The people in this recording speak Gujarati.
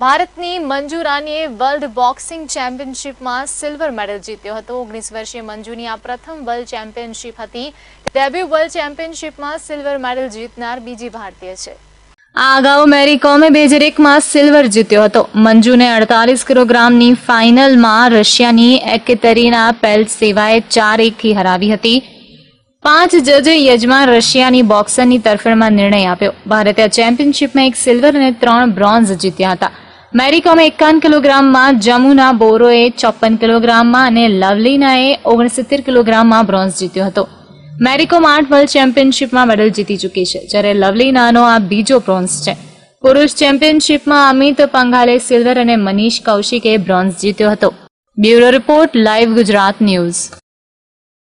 ભારતની મંજુરાનીએ વર્લ્ડ બોક્સિંગ ચેમ્પિયનશિપમાં સિલ્વર મેડલ જીત્યો હતો. ઓગણીસ વર્ષીય મંજુની આ પ્રથમ વર્લ્ડ ચેમ્પિયનશિપ હતી. ડેબ્યુ વર્લ્ડ ચેમ્પિયનશિપમાં સિલ્વર મેડલ જીતનાર બીજી ભારતીય છે. આ અગાઉ મેરી કોમે બે હજાર એકમાં સિલ્વર જીત્યો હતો. મંજુને અડતાલીસ કિલોગ્રામની ફાઇનલમાં રશિયાની એકેતરીના પેલ્ટ સેવાએ ચાર એકથી હરાવી હતી. પાંચ જજે યજમાન રશિયાની બોક્સરની તરફેણમાં નિર્ણય આપ્યો. ભારતે આ ચેમ્પિયનશિપમાં એક સિલ્વર અને ત્રણ બ્રોન્ઝ જીત્યા હતા. મેરીકોમે એકાવન કિલોગ્રામમાં જમુના બોરોએ ચોપન કિલોગ્રામમાં અને લવલીનાએ ઓગણસિત્તેર કિલોગ્રામમાં બ્રોન્ઝ જીત્યો હતો. મેરીકોમ આઠ વર્લ્ડ ચેમ્પિયનશિપમાં મેડલ જીતી ચૂકી છે, જ્યારે લવલીનાનો આ બીજો બ્રોન્ઝ છે. પુરુષ ચેમ્પિયનશિપમાં અમિત પંઘાલે સિલ્વર અને મનીષ કૌશિકે બ્રોન્ઝ જીત્યો હતો. Bureau report, live Gujarat news.